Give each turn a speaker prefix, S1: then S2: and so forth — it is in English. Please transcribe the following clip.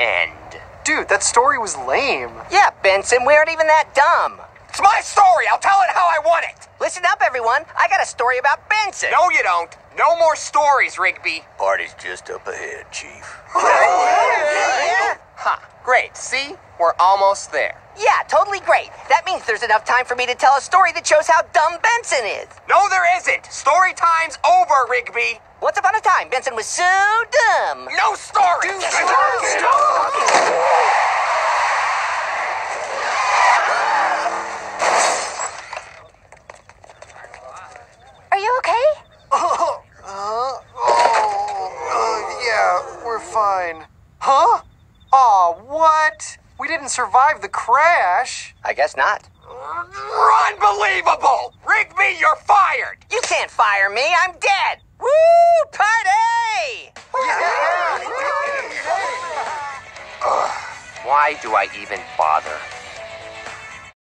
S1: end.
S2: Dude, that story was lame.
S3: Yeah, Benson, we aren't even that dumb.
S1: It's my story. I'll tell it how I want it.
S3: Listen up, everyone. I got a story about Benson.
S1: No, you don't. No more stories, Rigby.
S4: Party's just up ahead, Chief. yeah.
S1: Huh. Great. See? We're almost there.
S3: Yeah, totally great. That means there's enough time for me to tell a story that shows how dumb Benson is.
S1: No, there isn't. Story time's over, Rigby.
S3: Once upon a time, Benson was so dumb.
S1: No story.
S2: Fine. Huh? Aw, what? We didn't survive the crash.
S3: I guess not.
S1: Unbelievable! Rigby, you're fired!
S3: You can't fire me. I'm dead. Woo! Party!
S1: Why do I even bother?